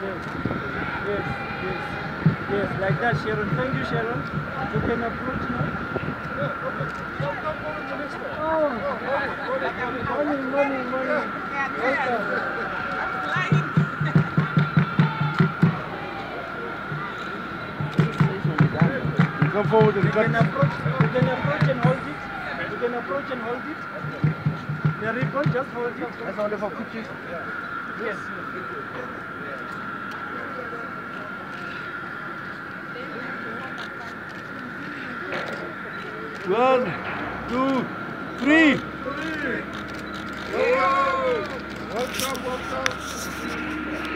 Yes, yes, yes, yes. Like that, Sharon. Thank you, Sharon. You can approach now. Oh, money, money, money. Welcome. come forward and cut. You can approach, you can approach and hold it. You can approach and hold it. The ribbon, just hold it. That's wonderful. Pictures. Yeah. Yes. One, two, three. Welcome, welcome.